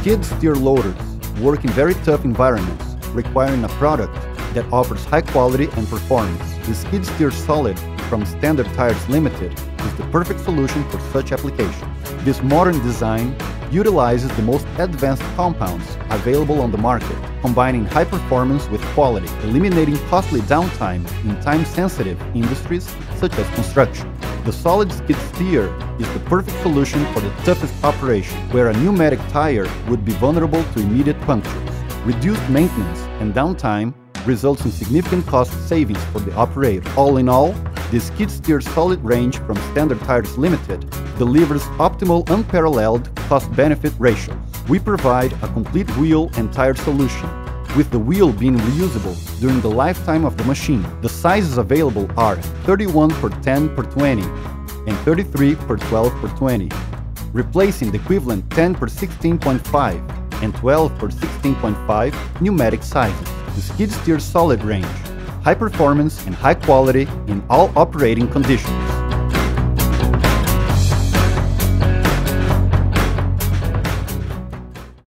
skid steer loaders work in very tough environments, requiring a product that offers high quality and performance. The skid steer solid from Standard Tyres Limited is the perfect solution for such applications. This modern design utilizes the most advanced compounds available on the market, combining high performance with quality, eliminating costly downtime in time-sensitive industries such as construction. The solid skid steer is the perfect solution for the toughest operation, where a pneumatic tire would be vulnerable to immediate punctures. Reduced maintenance and downtime results in significant cost savings for the operator. All in all, the skid steer solid range from Standard Tyres Limited delivers optimal unparalleled cost-benefit ratio. We provide a complete wheel and tire solution, with the wheel being reusable during the lifetime of the machine. The sizes available are 31 per 10 per 20 and 33 per 12 per 20, replacing the equivalent 10 per 16.5 and 12 per 16.5 pneumatic sizes. The skid steer solid range, high performance and high quality in all operating conditions.